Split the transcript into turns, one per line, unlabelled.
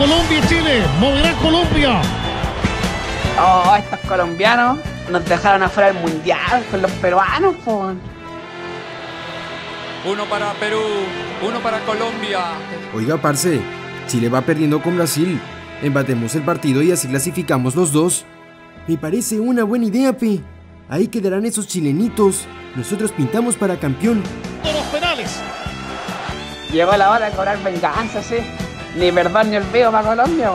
Colombia y Chile. Moverá Colombia.
Oh, estos colombianos nos dejaron afuera del mundial con los peruanos, po.
Uno para Perú, uno para Colombia.
Oiga, parce, Chile va perdiendo con Brasil. Embatemos el partido y así clasificamos los dos. Me parece una buena idea, Pe. Ahí quedarán esos chilenitos. Nosotros pintamos para campeón.
De los penales.
Llegó la hora de cobrar venganza, sí. Ni perdón ni olvido para Colombia.